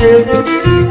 Música